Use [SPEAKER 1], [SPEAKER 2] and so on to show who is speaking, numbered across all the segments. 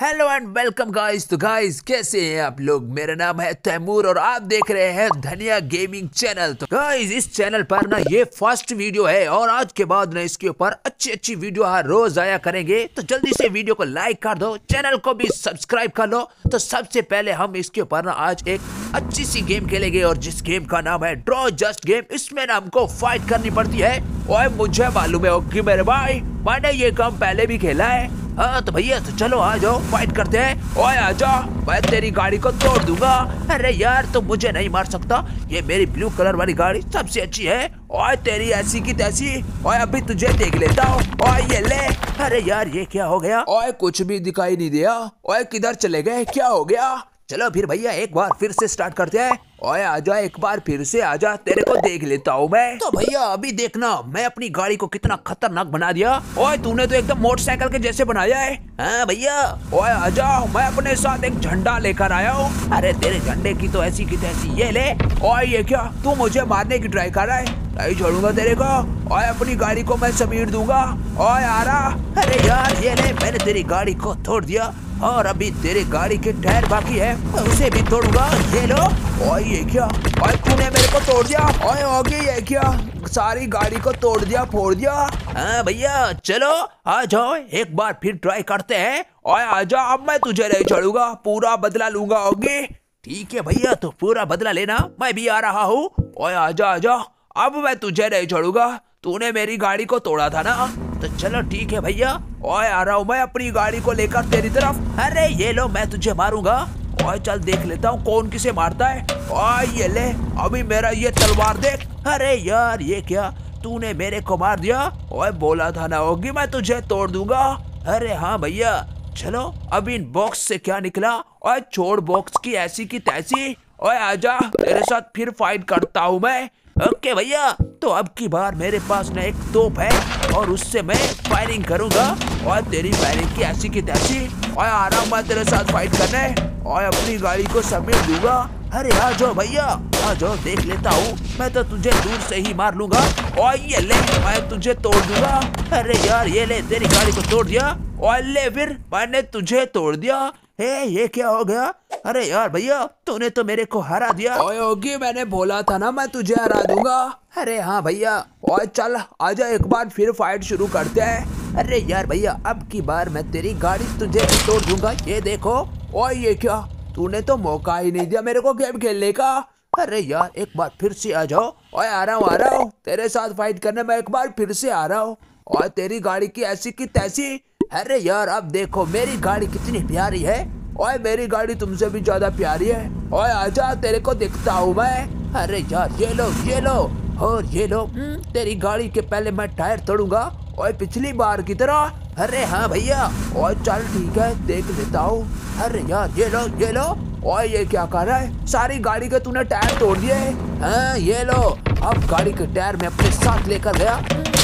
[SPEAKER 1] Hello and welcome guys तो guys कैसे हैं आप लोग? मेरा नाम है तैमूर और आप देख रहे हैं धनिया गेमिंग चैनल तो गाइस इस चैनल पर ना ये फ़र्स्ट वीडियो है और आज के बाद ना इसके ऊपर अच्छी अच्छी वीडियो हर रोज आया करेंगे। तो जल्दी से वीडियो को लाइक कर दो चैनल को भी सब्सक्राइब कर लो। तो सबसे पहले हम इसके ऊपर ना आज एक अच्छी सी गेम खेलेंगे और जिस गेम का नाम है ड्रॉ जस्ट गेम इसमें ना हमको फाइट करनी पड़ती है। और मुझे मालूम है कि मेरे भाई, मैंने ये काम पहले भी खेला है। हाँ तो भैया तो चलो आ जाओ फाइट करते हैं। ओए आ जाओ मैं तेरी गाड़ी को तोड़ दूँगा। अरे यार तुम तो मुझे नहीं मार सकता। ये मेरी ब्लू कलर वाली गाड़ी सबसे अच्छी है। ओए तेरी ऐसी की तैसी। ओए अभी तुझे देख लेता हूँ। ओए ये ले। अरे यार, ये क्या हो गया? ओए कुछ भी दिखाई नहीं दिया। ओए किधर चले गए? क्या हो गया? चलो फिर भैया, एक बार फिर से स्टार्ट करते हैं। ओए आजा एक बार फिर से आजा तेरे को देख लेता हूँ मैं। तो भैया अभी देखना मैं अपनी गाड़ी को कितना खतरनाक बना दिया। ओए तूने तो एकदम मोटरसाइकिल के जैसे बनाया है। हाँ भैया। ओए आजा मैं अपने साथ एक झंडा लेकर आया हूँ। अरे तेरे झंडे की तो ऐसी की तैसी। ये ले। ओए ये क्या? तू मुझे मारने की ट्राई कर रहा है? नहीं छोड़ूँगा तेरे को। ओए अपनी गाड़ी को मैं समीट दूँगा। ओए आ रहा। अरे यार ये ले मैंने तेरी गाड़ी को तोड़ दिया। और अभी तेरे गाड़ी के टायर बाकी है उसे भी तोड़ूँगा। ये लो। और ये क्या? और तूने मेरे को तोड़ दिया। और आगे ये क्या? सारी गाड़ी को तोड़ दिया, फोड़ दिया। हाँ भैया, चलो, आ जाओ, एक बार फिर ट्राई करते हैं। और आ जाओ अब मैं तुझे नहीं छोड़ूँगा। पूरा बदला लूँगा आगे ठीक है भैया तो पूरा बदला लेना। मैं भी आ रहा हूँ। और आजा आजा अब मैं तुझे नहीं छोड़ूँगा। तूने मेरी गाड़ी को तोड़ा था ना? तो चलो, ठीक है भैया। ओए आ रहा हूँ मैं अपनी गाड़ी को लेकर तेरी तरफ़। अरे, ये लो, मैं तुझे मारूँगा। ओए, चल देख लेता हूँ कौन किसे मारता है। ओए, ये ले, अभी मेरा ये तलवार देख। अरे यार, ये क्या? तूने मेरे को मार दिया? ओए, बोला था ना होगी, मैं तुझे तोड़ दूँगा। अरे हाँ भैया, चलो अभी इन बॉक्स से क्या निकला? और छोड़ बॉक्स की ऐसी की तैसी। ओए, आजा, तेरे साथ फिर फाइट करता हूँ मैं। ओके भैया तो अब की बार मेरे पास ना एक तोप है, और उससे मैं फायरिंग करूँगा। और तेरी फायरिंग की ऐसी की तैसी। और आ रहा हूँ मैं तेरे साथ फाइट करने। और अपनी गाड़ी को समेट दूँगा। अरे आ जाओ भैया आ जाओ देख लेता हूँ। मैं तो तुझे दूर से ही मार लूँगा। और ये ले मैं तुझे तोड़ दूँगा। अरे यार ये ले तेरी गाड़ी को तोड़ दिया। और ले फिर मैंने तुझे तोड़ दिया। हे ये क्या हो गया? अरे यार भैया तूने तो मेरे को हरा दिया। ओए योगी मैंने बोला था ना मैं तुझे हरा दूँगा। अरे हाँ भैया। और चल आजा एक बार फिर फाइट शुरू करते हैं। अरे यार भैया अब की बार मैं तेरी गाड़ी तुझे तोड़ दूँगा। ये देखो। ओए ये क्या? तूने तो मौका ही नहीं दिया मेरे को गेम खेलने का। अरे यार एक बार फिर से आ जाओ। ओए आ रहा हूँ आ रहा हूँ। तेरे साथ फाइट करने में एक बार फिर से आ रहा हूँ। और तेरी गाड़ी की ऐसी की तैसी। अरे यार अब देखो मेरी गाड़ी कितनी प्यारी है। ओए मेरी गाड़ी तुमसे भी ज़्यादा प्यारी है। ओए आजा तेरे को दिखता हूँ मैं। अरे यार ये लो ये लो। और ये लो हम्म, तेरी गाड़ी के पहले मैं टायर तोड़ूँगा। ओए पिछली बार की तरह, अरे हाँ भैया ओए चल ठीक है, देख लेता हूँ। अरे यार, ये लो ये लो। ओए ये क्या कर रहा है? सारी गाड़ी के तूने टायर तोड़ दिए हाँ ये लो। अब गाड़ी के टायर में अपने साथ लेकर गया,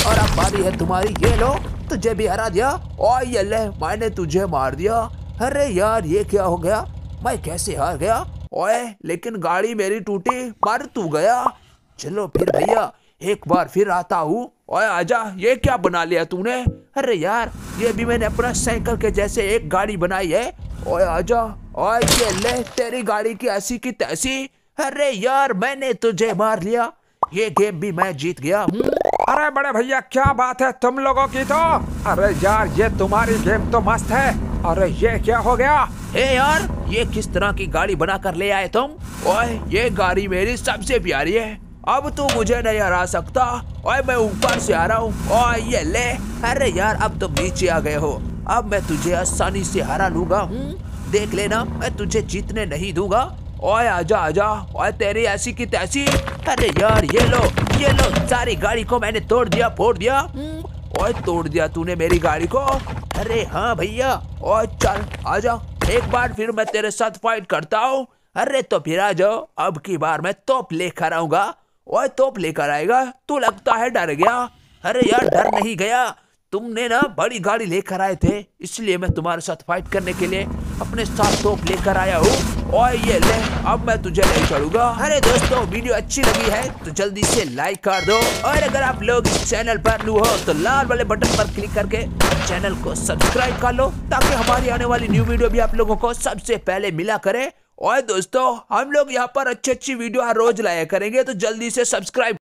[SPEAKER 1] और अब बारी है तुम्हारी, ये लो। तुझे भी हरा दिया, और ये ले, मैंने तुझे मार दिया। अरे यार, ये क्या हो गया? मैं कैसे हार गया? ओए, लेकिन गाड़ी मेरी टूटी, मर तू गया। चलो फिर भैया एक बार फिर आता हूँ। ओए आजा ये क्या बना लिया तूने? अरे यार ये भी मैंने अपना साइकिल के जैसे एक गाड़ी बनाई है। ओए आजा ओए ये ले तेरी गाड़ी की ऐसी की तैसी। अरे यार मैंने तुझे मार लिया। ये गेम भी मैं जीत गया
[SPEAKER 2] अरे बड़े भैया क्या बात है तुम लोगों की तो? अरे यार ये तुम्हारी गेम तो मस्त है। अरे ये क्या हो गया?
[SPEAKER 1] हे यार ये किस तरह की गाड़ी बना कर ले आए तुम? ओए ये गाड़ी मेरी सबसे प्यारी है। अब तू मुझे नहीं हरा सकता। और मैं ऊपर से आ रहा हूँ। ओए ये ले। अरे यार अब तुम नीचे आ गए हो। अब मैं तुझे आसानी से हरा लूँगा। हम्म, देख लेना मैं तुझे जीतने नहीं दूँगा। ओए आजा आजा। ओए तेरी ऐसी की तैसी। अरे यार ये लो ये लो। सारी गाड़ी को मैंने तोड़ दिया फोड़ दिया। ओए तोड़ दिया तूने मेरी गाड़ी को। अरे हाँ भैया। ओए चल आजा। एक बार फिर मैं तेरे साथ फाइट करता हूँ। अरे तो फिर आ जाओ। अब की बार मैं तोप लेकर आऊँगा। ओए तोप लेकर आएगा? तू लगता है डर गया? अरे यार, डर नहीं गया। तुमने ना बड़ी गाड़ी लेकर आए थे, इसलिए मैं तुम्हारे साथ फाइट करने के लिए अपने साथ तोप लेकर आया हूँ। और ये ले, अब मैं तुझे ले चलूँगा अरे दोस्तों, वीडियो अच्छी लगी है तो जल्दी से लाइक कर दो। और अगर आप लोग इस चैनल पर न्यू हो तो लाल वाले बटन पर क्लिक करके चैनल को सब्सक्राइब कर लो, ताकि हमारी आने वाली न्यू वीडियो भी आप लोगों को सबसे पहले मिला करे। और दोस्तों, हम लोग यहाँ पर अच्छी अच्छी वीडियो हर रोज लाया करेंगे तो जल्दी से सब्सक्राइब